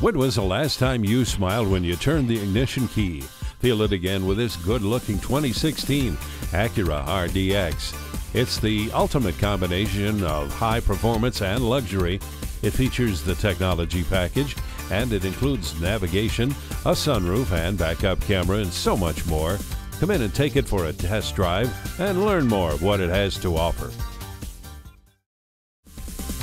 When was the last time you smiled when you turned the ignition key? Feel it again with this good looking 2016 Acura RDX. It's the ultimate combination of high performance and luxury. It features the technology package and it includes navigation, a sunroof, and backup camera, and so much more. Come in and take it for a test drive and learn more of what it has to offer.